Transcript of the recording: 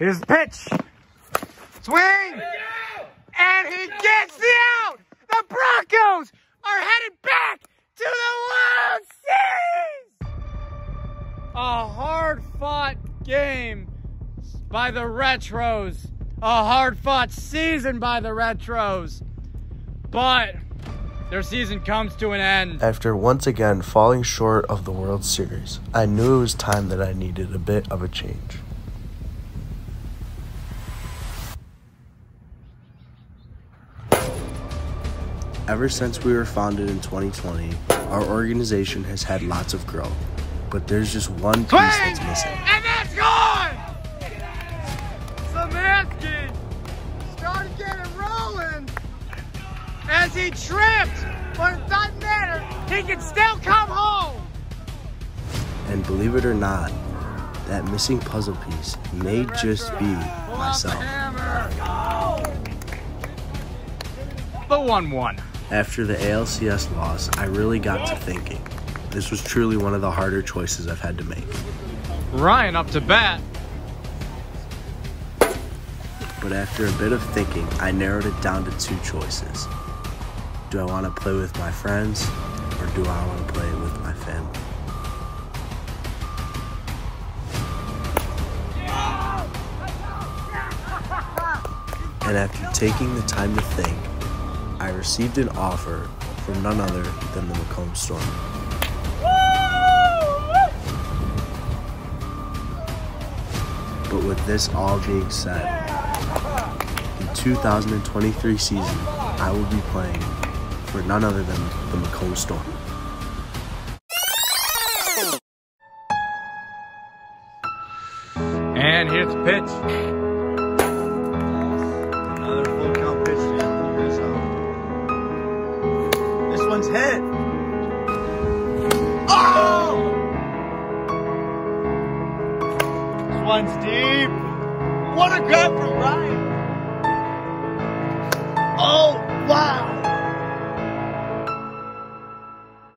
His pitch. Swing. And he gets the out. The Broncos are headed back to the World Series. A hard fought game by the Retros. A hard fought season by the Retros. But their season comes to an end. After once again falling short of the World Series, I knew it was time that I needed a bit of a change. Ever since we were founded in 2020, our organization has had lots of growth, but there's just one piece that's missing. And that's gone! Samansky started getting rolling as he tripped, but it doesn't matter. He can still come home. And believe it or not, that missing puzzle piece may just be myself. The 1 1. After the ALCS loss, I really got to thinking. This was truly one of the harder choices I've had to make. Ryan up to bat. But after a bit of thinking, I narrowed it down to two choices. Do I want to play with my friends, or do I want to play with my family? And after taking the time to think, I received an offer from none other than the Macomb Storm. But with this all being said, in 2023 season, I will be playing for none other than the Macomb Storm. And here's the pitch. one's head. Oh! This one's deep. What a grab from Ryan. Oh, wow.